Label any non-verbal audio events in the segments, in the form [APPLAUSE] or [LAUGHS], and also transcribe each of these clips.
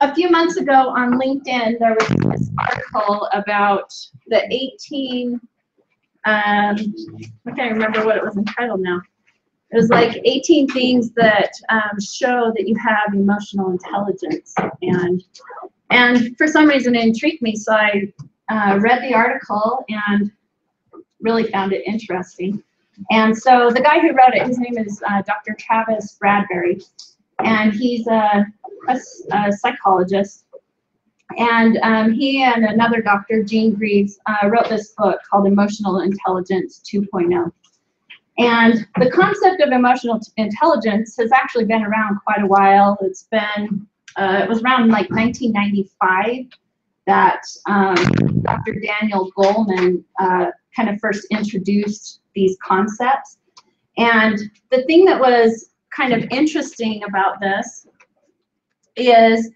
a few months ago on LinkedIn, there was this article about the 18, um, I can't remember what it was entitled now. It was like 18 things that um, show that you have emotional intelligence. And, and for some reason it intrigued me, so I uh, read the article and really found it interesting. And so the guy who wrote it, his name is uh, Dr. Travis Bradberry, and he's a, a, a psychologist. And um, he and another doctor, Jean Greaves, uh, wrote this book called Emotional Intelligence 2.0. And the concept of emotional intelligence has actually been around quite a while. It's been, uh, it was around like 1995 that um, Dr. Daniel Goleman uh, kind of first introduced these concepts. And the thing that was kind of interesting about this is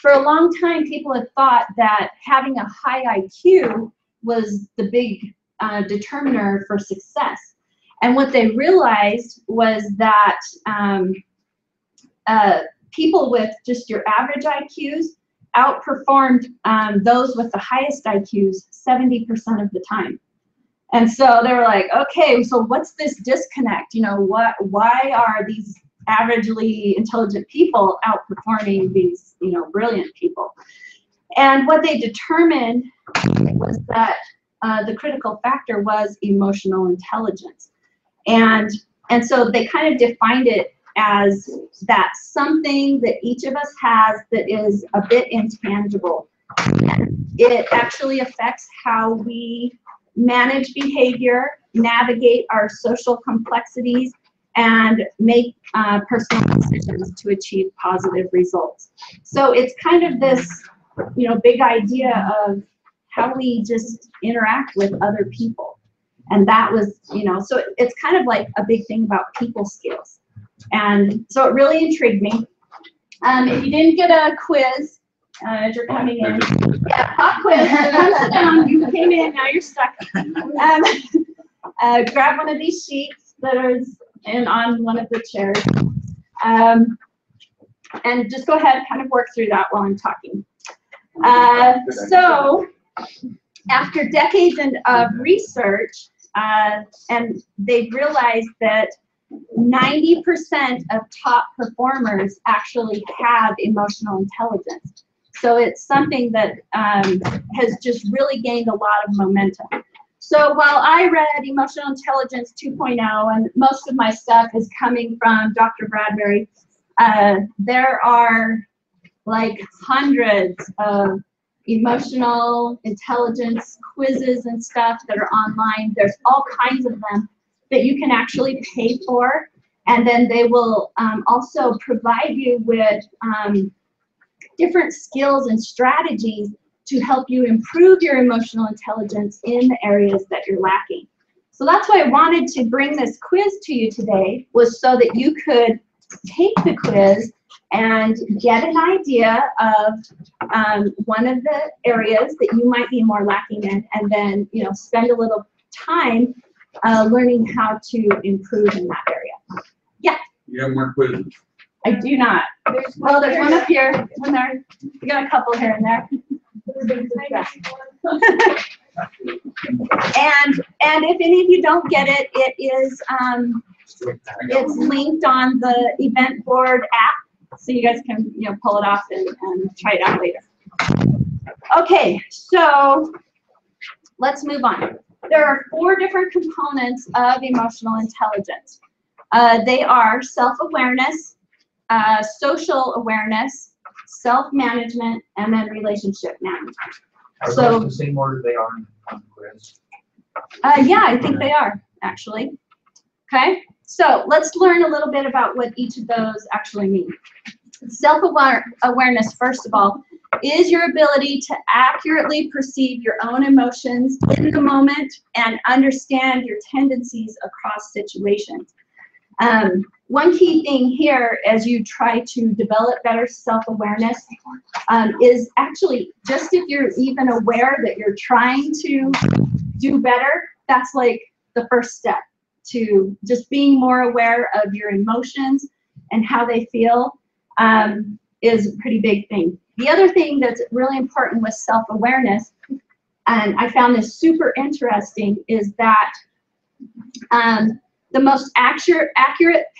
for a long time people had thought that having a high IQ was the big uh, determiner for success. And what they realized was that um, uh, people with just your average IQs outperformed um, those with the highest IQs 70% of the time. And so they were like, okay, so what's this disconnect? You know, what? Why are these averagely intelligent people outperforming these, you know, brilliant people? And what they determined was that uh, the critical factor was emotional intelligence. And, and so they kind of defined it as that something that each of us has that is a bit intangible. It actually affects how we manage behavior, navigate our social complexities, and make uh, personal decisions to achieve positive results. So it's kind of this, you know, big idea of how we just interact with other people. And that was, you know, so it's kind of like a big thing about people skills. And so it really intrigued me. Um, if you didn't get a quiz uh, as you're coming in, yeah, pop quiz. Down. You came in, now you're stuck. Um, [LAUGHS] uh, grab one of these sheets that is in on one of the chairs. Um, and just go ahead, kind of work through that while I'm talking. Uh, so, after decades of research, uh, and they've realized that 90% of top performers actually have emotional intelligence. So it's something that um, has just really gained a lot of momentum. So while I read Emotional Intelligence 2.0, and most of my stuff is coming from Dr. Bradberry, uh, there are like hundreds of emotional intelligence quizzes and stuff that are online. There's all kinds of them that you can actually pay for. And then they will um, also provide you with um, different skills and strategies to help you improve your emotional intelligence in the areas that you're lacking. So that's why I wanted to bring this quiz to you today was so that you could take the quiz and get an idea of um, one of the areas that you might be more lacking in and then you know spend a little time uh, learning how to improve in that area. Yeah. You have more quizzes. I do not. There's, well, there's one up here, one there. We got a couple here and there. And and if any of you don't get it, it is um, it's linked on the event board app, so you guys can you know pull it off and, and try it out later. Okay, so let's move on. There are four different components of emotional intelligence. Uh, they are self-awareness, uh, social awareness, self-management, and then relationship management. Are So- those the same order they are in the quiz? Uh, yeah, I think they are, actually. Okay, so let's learn a little bit about what each of those actually mean. Self-awareness, first of all, is your ability to accurately perceive your own emotions in the moment and understand your tendencies across situations. Um, one key thing here as you try to develop better self-awareness um, is actually just if you're even aware that you're trying to do better, that's like the first step to just being more aware of your emotions and how they feel. Um, is a pretty big thing. The other thing that's really important with self-awareness, and I found this super interesting, is that um, the most accurate,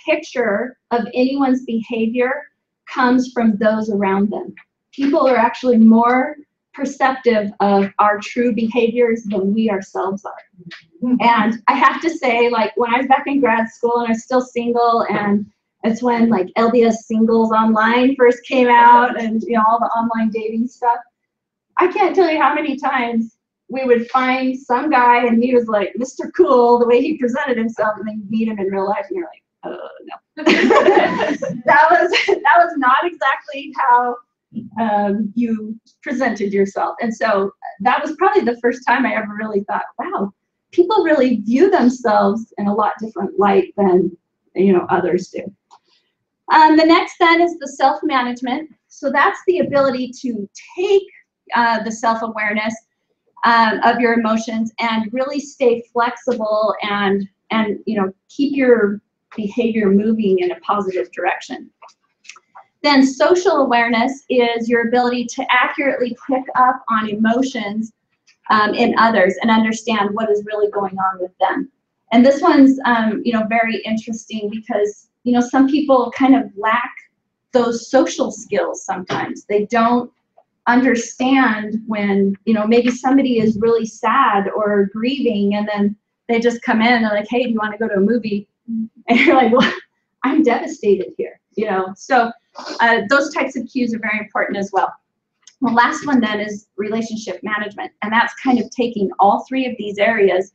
picture of anyone's behavior comes from those around them. People are actually more perceptive of our true behaviors than we ourselves are. And I have to say, like when I was back in grad school and I was still single, and it's when like LDS singles online first came out, and you know all the online dating stuff. I can't tell you how many times we would find some guy and he was like Mr. Cool the way he presented himself, and then you meet him in real life and you're like, oh no. [LAUGHS] that was that was not exactly how um, you presented yourself. And so that was probably the first time I ever really thought, wow, people really view themselves in a lot different light than you know others do. Um, the next then is the self-management. So that's the ability to take uh, the self-awareness um, of your emotions and really stay flexible and and you know keep your behavior moving in a positive direction. Then social awareness is your ability to accurately pick up on emotions um, in others and understand what is really going on with them. And this one's um, you know very interesting because you know some people kind of lack those social skills sometimes. They don't understand when you know maybe somebody is really sad or grieving and then they just come in and they're like hey do you want to go to a movie? [LAUGHS] And you're like well i'm devastated here you know? So uh, those types of cues are very important as well. The last one then is relationship management and that's kind of taking all three of these areas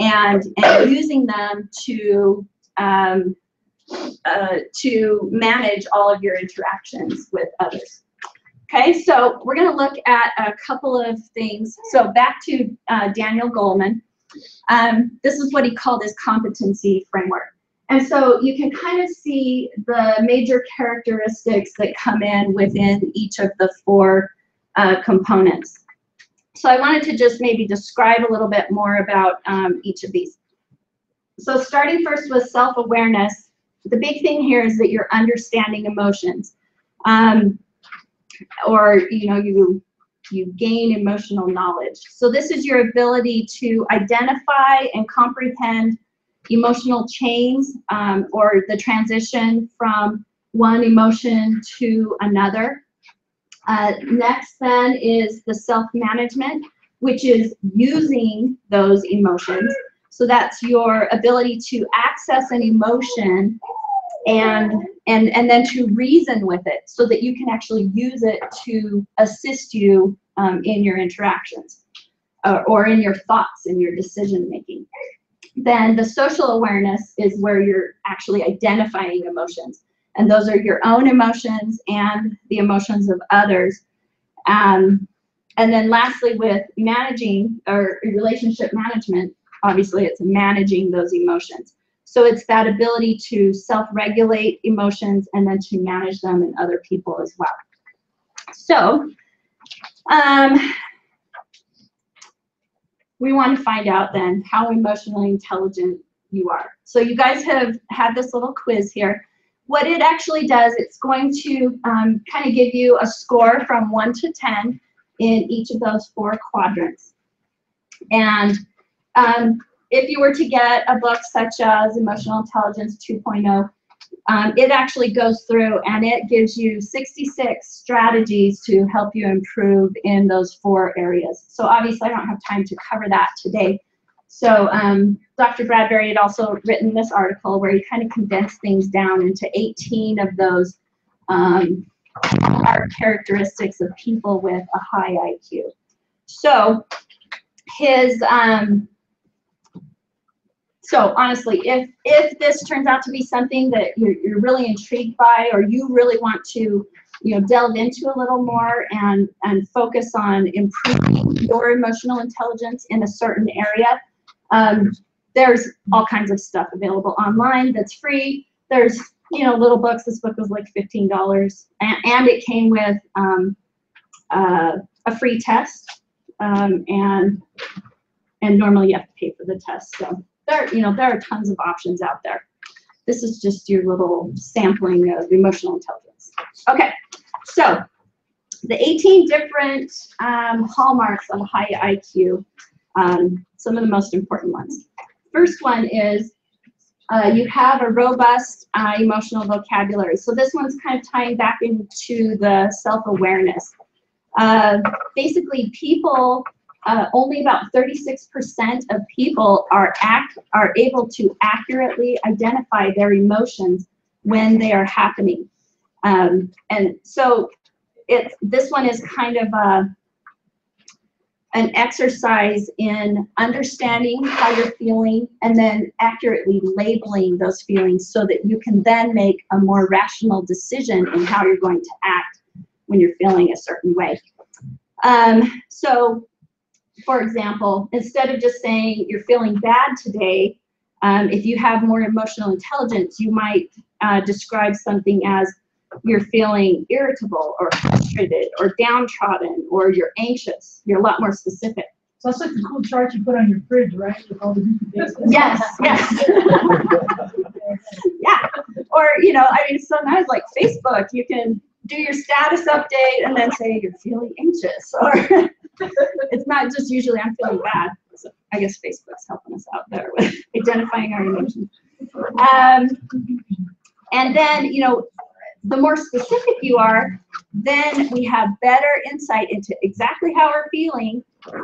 and, and using them to um, uh, to manage all of your interactions with others Okay, so we're going to look at a couple of things. So back to uh, Daniel Goleman. Um, this is what he called his competency framework. And so you can kind of see the major characteristics that come in within each of the four uh, components. So I wanted to just maybe describe a little bit more about um, each of these. So starting first with self-awareness, the big thing here is that you're understanding emotions. Um, or you know you you gain emotional knowledge. So this is your ability to identify and comprehend emotional chains um, or the transition from one emotion to another. Uh, next then is the self-management, which is using those emotions. So that's your ability to access an emotion and and and then to reason with it so that you can actually use it to assist you um, in your interactions uh, or in your thoughts and your decision making. Then the social awareness is where you're actually identifying emotions and those are your own emotions and the emotions of others. Um, and then lastly with managing or relationship management obviously it's managing those emotions so it's that ability to self-regulate emotions and then to manage them in other people as well. So um, we want to find out then how emotionally intelligent you are. So you guys have had this little quiz here. What it actually does, it's going to um, kind of give you a score from 1 to 10 in each of those four quadrants. And um, if you were to get a book such as Emotional Intelligence 2.0, um, it actually goes through and it gives you 66 strategies to help you improve in those four areas. So obviously I don't have time to cover that today. So um, Dr. Bradberry had also written this article where he kind of condensed things down into 18 of those um, characteristics of people with a high IQ. So his um, so honestly, if if this turns out to be something that you're, you're really intrigued by, or you really want to, you know, delve into a little more and and focus on improving your emotional intelligence in a certain area, um, there's all kinds of stuff available online that's free. There's you know little books. This book was like fifteen dollars, and, and it came with um, uh, a free test, um, and and normally you have to pay for the test. So there, you know, there are tons of options out there. This is just your little sampling of emotional intelligence. Okay, So, the 18 different um, hallmarks of high IQ, um, some of the most important ones. First one is uh, you have a robust uh, emotional vocabulary. So this one's kind of tying back into the self-awareness. Uh, basically, people, uh, only about 36% of people are act are able to accurately identify their emotions when they are happening. Um, and so this one is kind of a, an exercise in understanding how you're feeling and then accurately labeling those feelings so that you can then make a more rational decision in how you're going to act when you're feeling a certain way. Um, so, for example, instead of just saying you're feeling bad today, um, if you have more emotional intelligence, you might uh, describe something as you're feeling irritable or frustrated or downtrodden or you're anxious. You're a lot more specific. So that's like the cool chart you put on your fridge, right? With all the different. [LAUGHS] Yes, yes. [LAUGHS] yeah. Or, you know, I mean, sometimes like Facebook, you can do your status update and then say you're feeling anxious. Or [LAUGHS] it's not just usually I'm feeling bad. So I guess Facebook's helping us out there with [LAUGHS] identifying our emotions. Um, and then, you know, the more specific you are, then we have better insight into exactly how we're feeling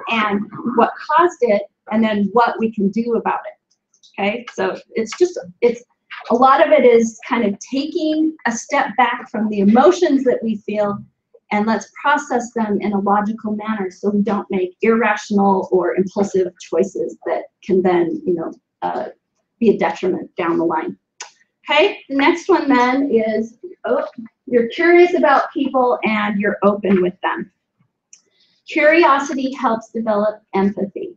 and what caused it, and then what we can do about it. Okay, so it's just, it's a lot of it is kind of taking a step back from the emotions that we feel and let's process them in a logical manner so we don't make irrational or impulsive choices that can then, you know, uh, be a detriment down the line. Okay, the next one then is, oh, you're curious about people and you're open with them. Curiosity helps develop empathy,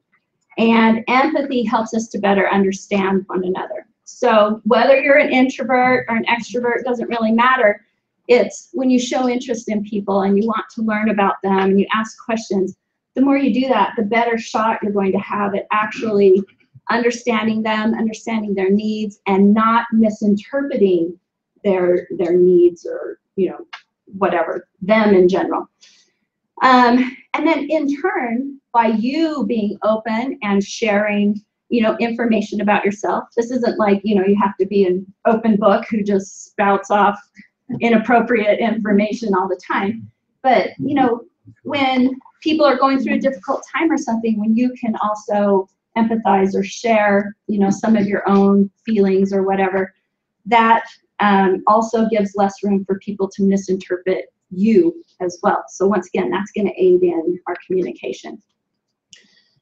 and empathy helps us to better understand one another. So whether you're an introvert or an extrovert doesn't really matter. It's when you show interest in people and you want to learn about them and you ask questions, the more you do that, the better shot you're going to have at actually understanding them, understanding their needs, and not misinterpreting their their needs or you know whatever them in general. Um, and then in turn, by you being open and sharing, you know, information about yourself, this isn't like you know you have to be an open book who just spouts off inappropriate information all the time. But you know, when people are going through a difficult time or something, when you can also empathize or share, you know, some of your own feelings or whatever, that um, also gives less room for people to misinterpret you as well. So once again, that's going to aid in our communication.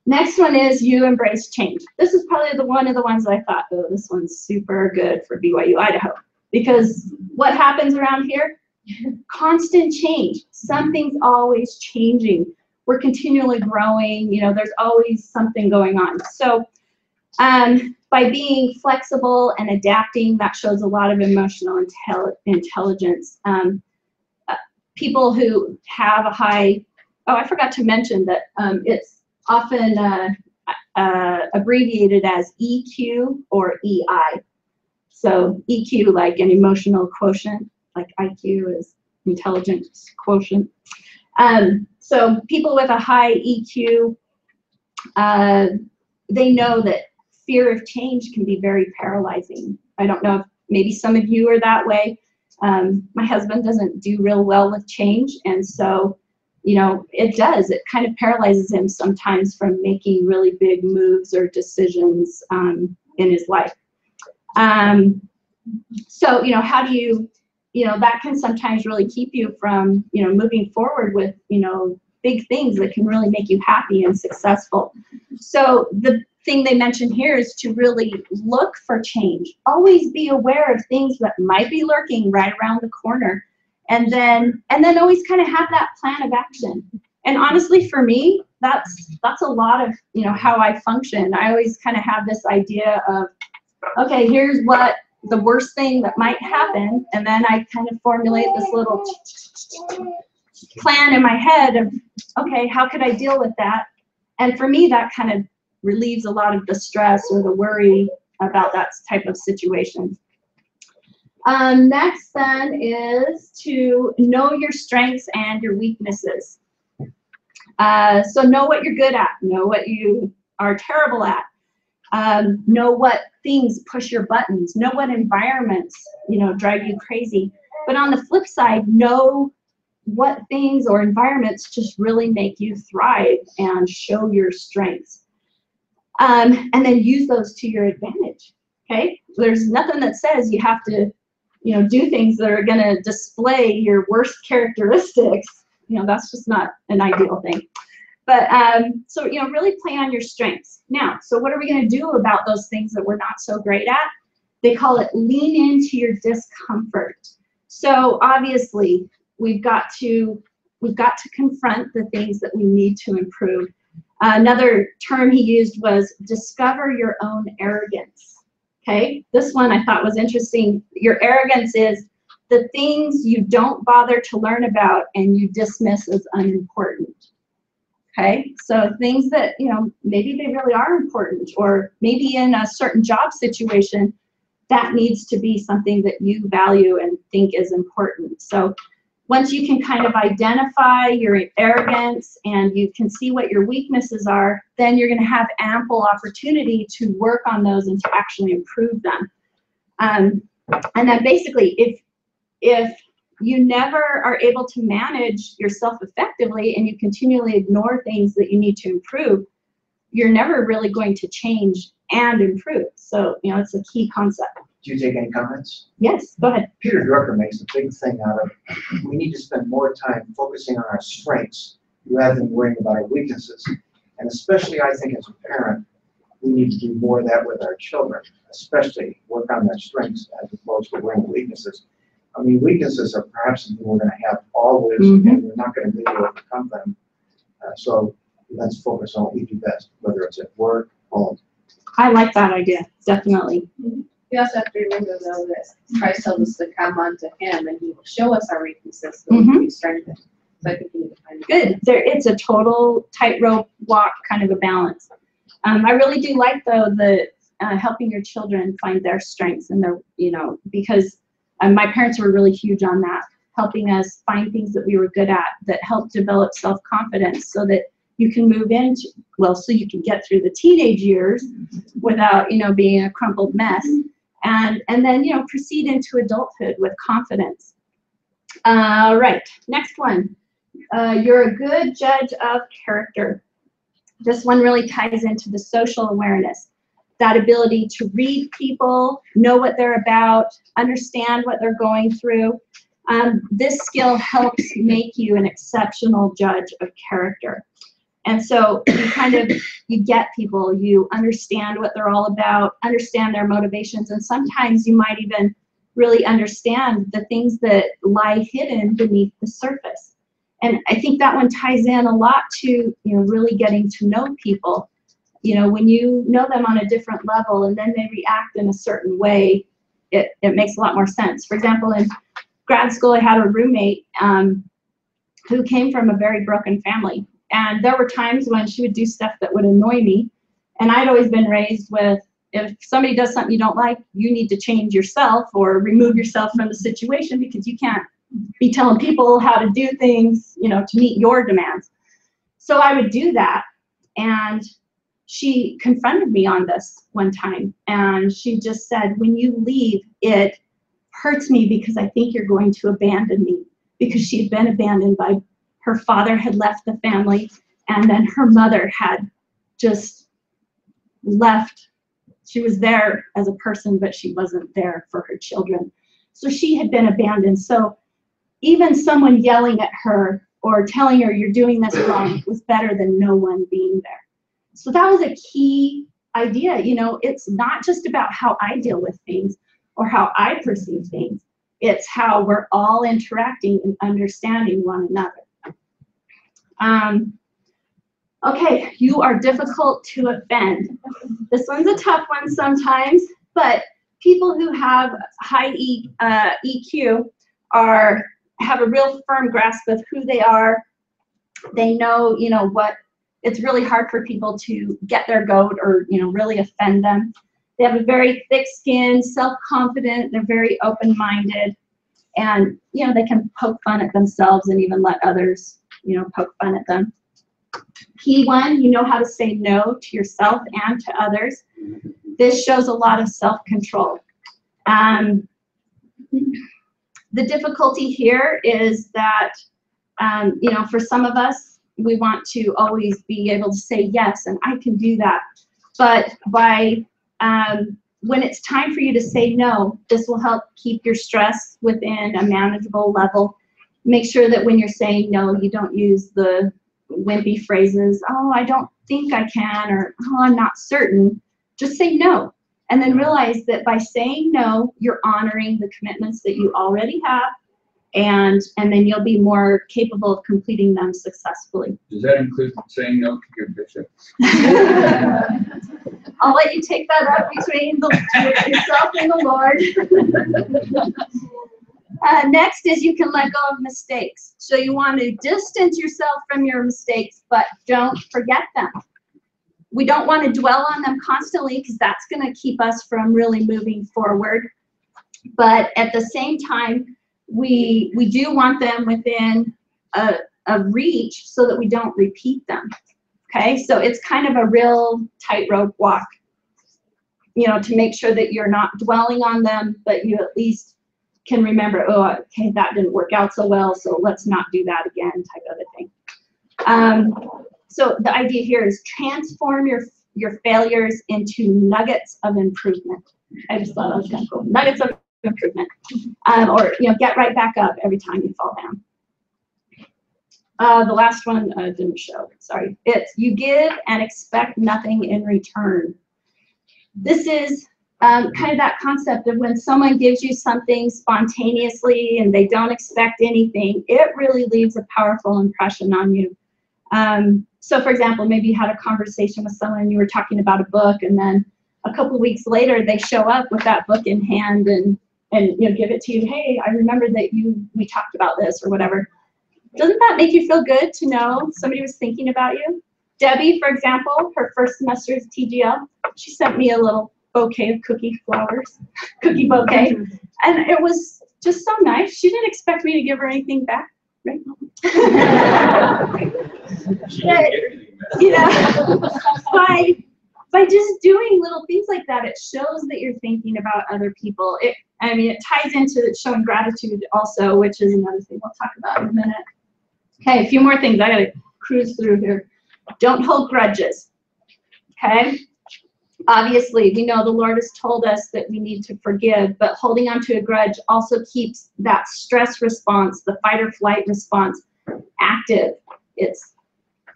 Next one is you embrace change. This is probably the one of the ones that I thought, oh, this one's super good for BYU Idaho. Because what happens around here? [LAUGHS] Constant change. Something's always changing we're continually growing, you know, there's always something going on. So um, by being flexible and adapting, that shows a lot of emotional intel intelligence. Um, uh, people who have a high, oh, I forgot to mention that um, it's often uh, uh, abbreviated as EQ or EI. So EQ, like an emotional quotient, like IQ is intelligence quotient. Um, so people with a high EQ, uh, they know that fear of change can be very paralyzing. I don't know if maybe some of you are that way. Um, my husband doesn't do real well with change, and so you know it does. It kind of paralyzes him sometimes from making really big moves or decisions um, in his life. Um, so you know, how do you you know, that can sometimes really keep you from, you know, moving forward with, you know, big things that can really make you happy and successful. So the thing they mentioned here is to really look for change. Always be aware of things that might be lurking right around the corner. And then and then always kind of have that plan of action. And honestly for me, that's that's a lot of, you know, how I function. I always kind of have this idea of okay, here's what the worst thing that might happen, and then I kind of formulate this little plan in my head of, okay, how could I deal with that? And for me, that kind of relieves a lot of the stress or the worry about that type of situation. Um, next then is to know your strengths and your weaknesses. Uh, so know what you're good at, know what you are terrible at, um, know what things push your buttons, know what environments, you know, drive you crazy. But on the flip side, know what things or environments just really make you thrive and show your strengths. Um, and then use those to your advantage. Okay? There's nothing that says you have to, you know, do things that are going to display your worst characteristics. [LAUGHS] You know, that's just not an ideal thing. But um, so, you know, really play on your strengths. Now, so what are we going to do about those things that we're not so great at? They call it lean into your discomfort. So obviously, we've got to we've got to confront the things that we need to improve. Uh, another term he used was discover your own arrogance. Okay, this one I thought was interesting. Your arrogance is the things you don't bother to learn about and you dismiss as unimportant. Okay, so things that, you know, maybe they really are important, or maybe in a certain job situation, that needs to be something that you value and think is important. So once you can kind of identify your arrogance and you can see what your weaknesses are, then you're going to have ample opportunity to work on those and to actually improve them. Um, and then basically, if if you never are able to manage yourself effectively and you continually ignore things that you need to improve, you're never really going to change and improve. So, you know, it's a key concept. Do you take any comments? Yes, go ahead. Peter Drucker makes a big thing out of, we need to spend more time focusing on our strengths rather than worrying about our weaknesses. And especially, I think, as a parent, we need to do more of that with our children, especially work on their strengths as opposed to worrying weaknesses. I mean, weaknesses are perhaps something we're gonna have always, Mhm. and we're not gonna be able to overcome them. Uh, so let's focus on what we do best, whether it's at work, or home. I like that idea, definitely. We also have to remember though that Christ tells us to come unto him and he will show us our weaknesses so we can be strengthened. So I think we need to find. Good. There, it's a total tightrope walk, kind of a balance. Um, I really do like though the uh, helping your children find their strengths and their, you know, because um, my parents were really huge on that, helping us find things that we were good at that help develop self confidence, so that you can move into well, so you can get through the teenage years without, you know, being a crumpled mess, and and then you know proceed into adulthood with confidence. All right, next one. Uh, you're a good judge of character. This one really ties into the social awareness, that ability to read people, know what they're about, understand what they're going through. Um, this skill helps make you an exceptional judge of character. And so you kind of you get people, you understand what they're all about, understand their motivations, and sometimes you might even really understand the things that lie hidden beneath the surface. And I think that one ties in a lot to, you know, really getting to know people. You know, when you know them on a different level and then they react in a certain way, it, it makes a lot more sense. For example, in grad school, I had a roommate um, who came from a very broken family. And there were times when she would do stuff that would annoy me. And I'd always been raised with if somebody does something you don't like, you need to change yourself or remove yourself from the situation because you can't be telling people how to do things, you know, to meet your demands. So I would do that. And she confronted me on this one time. And she just said, when you leave, it hurts me because I think you're going to abandon me because she had been abandoned by her father had left the family and then her mother had just left. She was there as a person but she wasn't there for her children. So she had been abandoned. So even someone yelling at her or telling her you're doing this wrong [CLEARS THROAT] was better than no one being there. So that was a key idea. You know it's not just about how i deal with things or how i perceive things. It's how we're all interacting and understanding one another um, okay, you are difficult to offend. This one's a tough one sometimes, but people who have high e, uh, EQ are have a real firm grasp of who they are. They know, you know, what it's really hard for people to get their goat or, you know, really offend them. They have a very thick skin, self-confident, they're very open-minded. And, you know, they can poke fun at themselves and even let others, you know, poke fun at them. Key one, you know how to say no to yourself and to others. This shows a lot of self-control. Um, the difficulty here is that, um, you know, for some of us, we want to always be able to say yes, and I can do that. But by um, when it's time for you to say no, this will help keep your stress within a manageable level. Make sure that when you're saying no, you don't use the wimpy phrases, oh, I don't think I can, or oh, I'm not certain. Just say no. And then realize that by saying no, you're honoring the commitments that you already have, and, and then you'll be more capable of completing them successfully. Does that include saying no to your bishop? [LAUGHS] I'll let you take that up between the, yourself and the Lord. [LAUGHS] Uh, next is you can let go of mistakes. So you want to distance yourself from your mistakes, but don't forget them. We don't want to dwell on them constantly because that's going to keep us from really moving forward. But at the same time, we we do want them within a, a reach so that we don't repeat them. Okay, so it's kind of a real tightrope walk, you know, to make sure that you're not dwelling on them, but you at least can remember, oh, okay, that didn't work out so well, so let's not do that again, type of a thing. Um, so the idea here is transform your your failures into nuggets of improvement. I just thought that was kind of cool. Nuggets of improvement, um, or you know, get right back up every time you fall down. Uh, the last one uh, didn't show. Sorry. It's you give and expect nothing in return. This is um, kind of that concept of when someone gives you something spontaneously and they don't expect anything, it really leaves a powerful impression on you. Um, so, for example, maybe you had a conversation with someone and you were talking about a book, and then a couple weeks later they show up with that book in hand and and you know give it to you. Hey, I remember that you we talked about this or whatever. Doesn't that make you feel good to know somebody was thinking about you? Debbie, for example, her first semester is TGL. She sent me a little bouquet of cookie flowers, [LAUGHS] cookie bouquet, and it was just so nice. She didn't expect me to give her anything back, right? She didn't get anything back. you know, by by just doing little things like that, it shows that you're thinking about other people. It, I mean, it ties into showing gratitude also, which is another thing we'll talk about in a minute. Okay, a few more things. I gotta cruise through here. Don't hold grudges. Okay. Obviously, we know the Lord has told us that we need to forgive, but holding on to a grudge also keeps that stress response, the fight or flight response, active. It's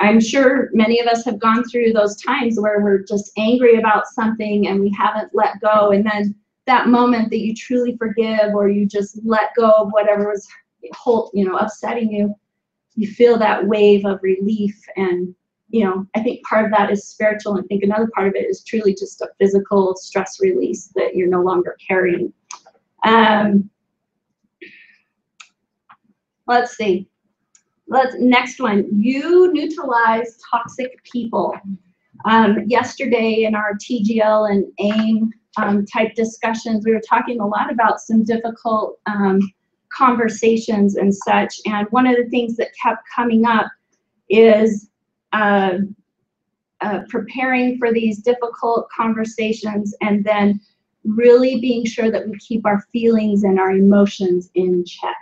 I'm sure many of us have gone through those times where we're just angry about something and we haven't let go. And then that moment that you truly forgive or you just let go of whatever was you know, upsetting you, you feel that wave of relief. And, you know, I think part of that is spiritual. And I think another part of it is truly just a physical stress release that you're no longer carrying. Um, let's see. Let's next one. You neutralize toxic people. Um, yesterday in our TGL and AIM um, type discussions, we were talking a lot about some difficult um, conversations and such. And one of the things that kept coming up is uh, uh, preparing for these difficult conversations and then really being sure that we keep our feelings and our emotions in check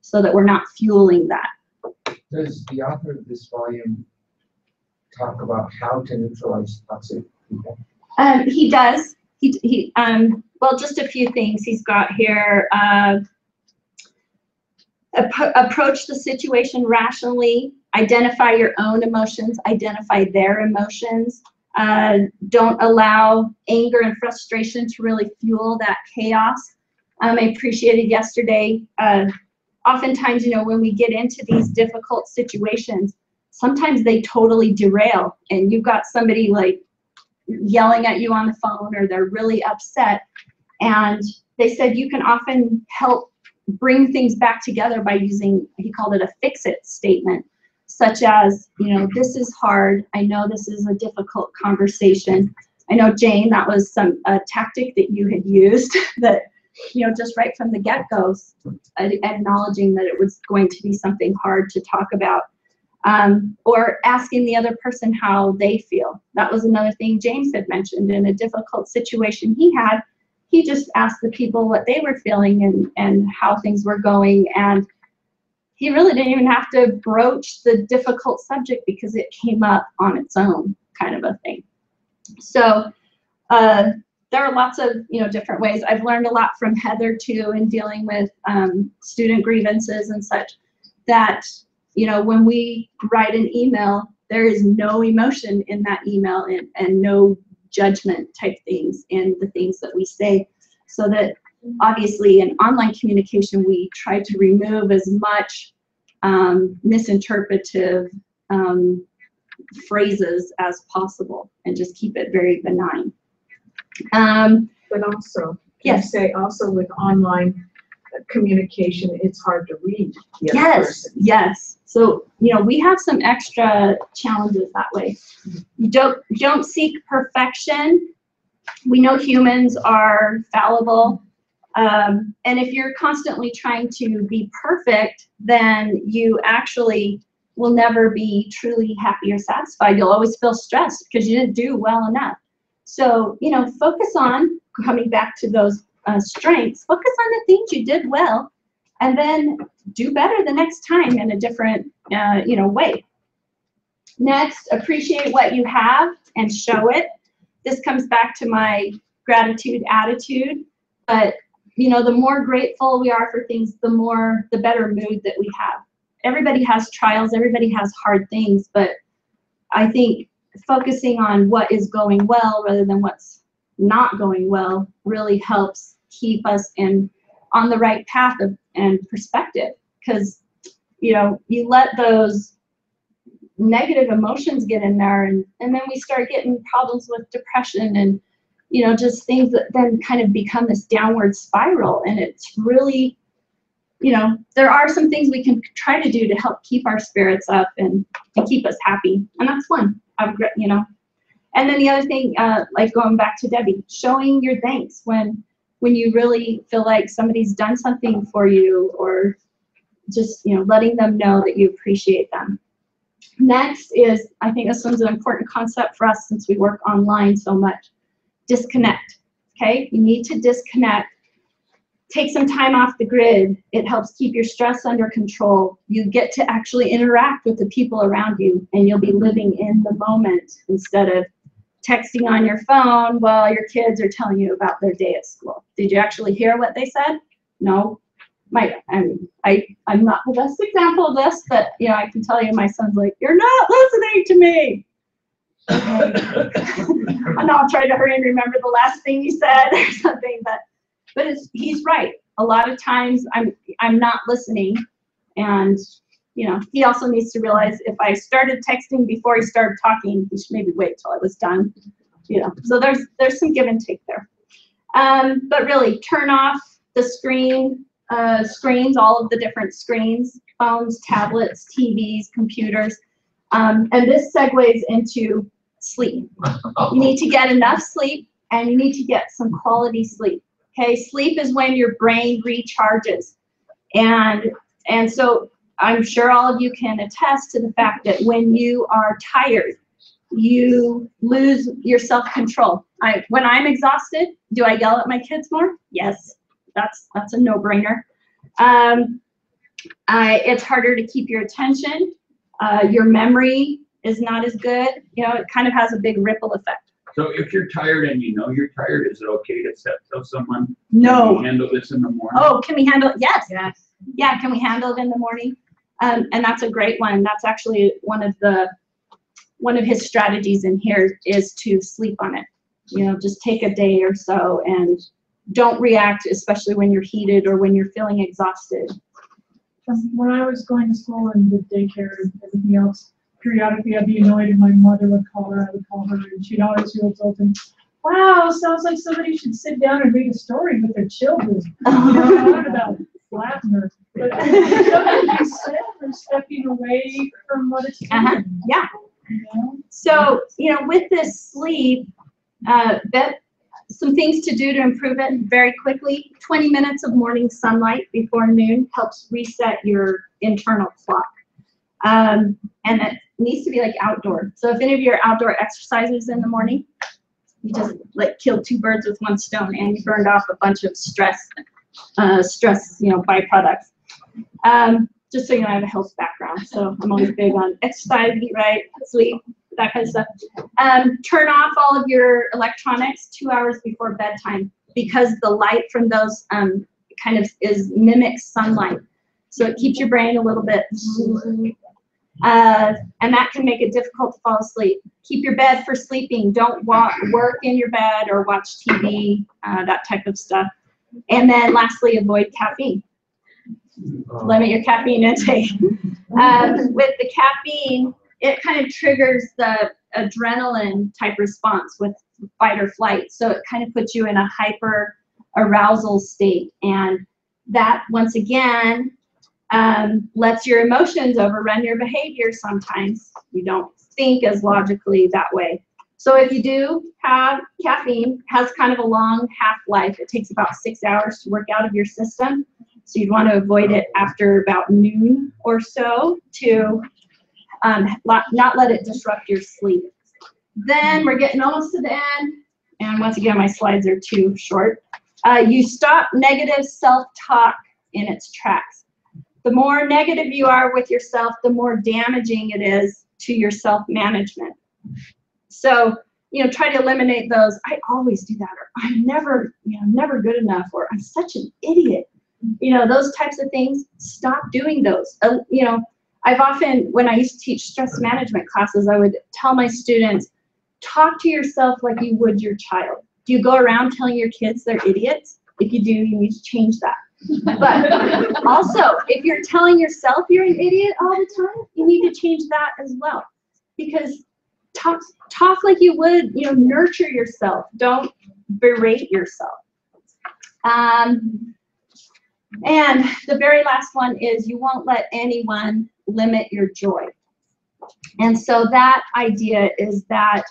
so that we're not fueling that. Does the author of this volume talk about how to neutralize toxic people? Um, he does. He, he, um, well, just a few things he's got here. Uh, appro- approach the situation rationally. Identify your own emotions. Identify their emotions. Uh, don't allow anger and frustration to really fuel that chaos. Um, I appreciated yesterday. Uh, oftentimes, you know, when we get into these difficult situations, sometimes they totally derail, and you've got somebody like yelling at you on the phone or they're really upset. And they said you can often help bring things back together by using, he called it a fix it statement, such as, you know, this is hard. I know this is a difficult conversation. I know Jane, that was some, a tactic that you had used [LAUGHS] that, you know, just right from the get-go, acknowledging that it was going to be something hard to talk about. Um, or asking the other person how they feel. That was another thing James had mentioned in a difficult situation he had. He just asked the people what they were feeling and, and how things were going. And he really didn't even have to broach the difficult subject because it came up on its own, kind of a thing. So uh, there are lots of you know different ways. I've learned a lot from Heather too in dealing with um, student grievances and such. That you know when we write an email, there is no emotion in that email and, and no judgment type things in the things that we say. So that obviously in online communication we try to remove as much um, misinterpretive um, phrases as possible and just keep it very benign. Um, But also, Yes. say also with online communication, it's hard to read yes, person. yes. So you know we have some extra challenges that way. You don't don't seek perfection. We know humans are fallible. Um, and if you're constantly trying to be perfect, then you actually will never be truly happy or satisfied. You'll always feel stressed because you didn't do well enough. So, you know, focus on coming back to those uh, strengths, focus on the things you did well, and then do better the next time in a different, uh, you know, way. Next, appreciate what you have and show it. This comes back to my gratitude attitude, but you know, the more grateful we are for things, the more, the better mood that we have. Everybody has trials, everybody has hard things, but I think focusing on what is going well rather than what's not going well really helps keep us in on the right path of and perspective. Because you know, you let those negative emotions get in there and, and then we start getting problems with depression and you know, just things that then kind of become this downward spiral. And it's really, you know, there are some things we can try to do to help keep our spirits up and, and keep us happy. And that's one, I've, you know. And then the other thing, uh, like going back to Debbie, showing your thanks when, when you really feel like somebody's done something for you or just, you know, letting them know that you appreciate them. Next is, I think this one's an important concept for us since we work online so much disconnect. Okay, you need to disconnect. Take some time off the grid. It helps keep your stress under control. You get to actually interact with the people around you, and you'll be living in the moment instead of texting on your phone while your kids are telling you about their day at school. Did you actually hear what they said? No. My, I mean, I, I'm not the best [LAUGHS] example of this, but you know, I can tell you, my son's like, "You're not listening to me." Know I'll try to hurry and remember the last thing you said or [LAUGHS] something, but but he's right. A lot of times I'm I'm not listening, and you know he also needs to realize if I started texting before he started talking, he should maybe wait till I was done. You know, so there's there's some give and take there. Um, but really, turn off the screen uh, screens, all of the different screens, phones, tablets, TVs, computers, um, and this segues into sleep. You need to get enough sleep and you need to get some quality sleep. Okay, sleep is when your brain recharges. And and so I'm sure all of you can attest to the fact that when you are tired, you lose your self-control. I when I'm exhausted, do I yell at my kids more? Yes. That's that's a no-brainer. Um, I, it's harder to keep your attention. Uh, your memory is not as good. You know, it kind of has a big ripple effect. So if you're tired and you know you're tired, is it okay to set, tell someone? "Can No. we Handle this in the morning? Oh, can we handle it? Yes. Yes. Yeah, can we handle it in the morning? Um, and that's a great one. That's actually one of the one of his strategies in here is to sleep on it. You know, just take a day or so and don't react, especially when you're heated or when you're feeling exhausted. Um, When I was going to school and the daycare and everything else, periodically I'd be annoyed and my mother would call her, I would call her, and she'd always feel exulting. Wow, sounds like somebody should sit down and read a story with their children. [LAUGHS] You know, about her, but [LAUGHS] something said for stepping away from what it's Uh-huh, yeah. You know? So, you know, with this sleep, Uh, bet, some things to do to improve it very quickly. 20 minutes of morning sunlight before noon helps reset your internal clock. Um, and it needs to be like outdoor. So if any of your outdoor exercises in the morning, you just like killed two birds with one stone and you burned off a bunch of stress, uh, stress, you know, byproducts. Um, just so you know, I have a health background, so I'm always big on exercise, eat right, sleep, that kind of stuff. Um, turn off all of your electronics two hours before bedtime because the light from those um, kind of is mimics sunlight. So it keeps your brain a little bit, uh, and that can make it difficult to fall asleep. Keep your bed for sleeping. Don't walk, work in your bed or watch TV, uh, that type of stuff. And then lastly, avoid caffeine limit your caffeine intake. [LAUGHS] Um, with the caffeine, it kind of triggers the adrenaline type response with fight or flight. So it kind of puts you in a hyper arousal state. And that, once again, um, lets your emotions overrun your behavior sometimes. You don't think as logically that way. So if you do have caffeine, has kind of a long half-life. It takes about six hours to work out of your system. So you'd want to avoid it after about noon or so to um, not, let it disrupt your sleep. Then we're getting almost to the end. And once again, my slides are too short. Uh, you stop negative self-talk in its tracks. The more negative you are with yourself, the more damaging it is to your self-management. So, you know, try to eliminate those. I always do that, or I'm never, you know, never good enough, or I'm such an idiot you know, those types of things, stop doing those. Uh, you know, I've often, when I used to teach stress management classes, I would tell my students, talk to yourself like you would your child. Do you go around telling your kids they're idiots? If you do, you need to change that. [LAUGHS] But also, if you're telling yourself you're an idiot all the time, you need to change that as well. Because talk, talk like you would, you know, nurture yourself. Don't berate yourself. Um, and the very last one is you won't let anyone limit your joy. And so that idea is that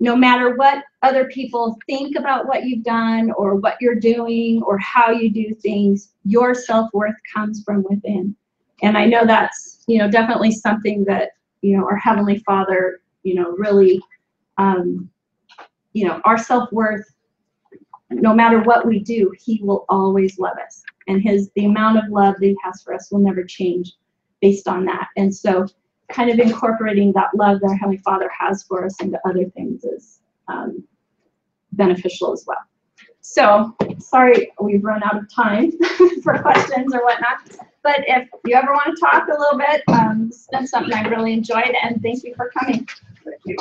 no matter what other people think about what you've done or what you're doing or how you do things, your self-worth comes from within. And I know that's, you know, definitely something that, you know, our Heavenly Father, you know, really, um, you know, our self-worth, no matter what we do, He will always love us and his the amount of love that he has for us will never change based on that. And so kind of incorporating that love that our Heavenly Father has for us into other things is um, beneficial as well. So, sorry we've run out of time [LAUGHS] for questions or whatnot, but if you ever want to talk a little bit, um, it's been something I really enjoyed, and thank you for coming. Thank you.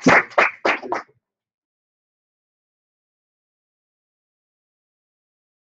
Thank you.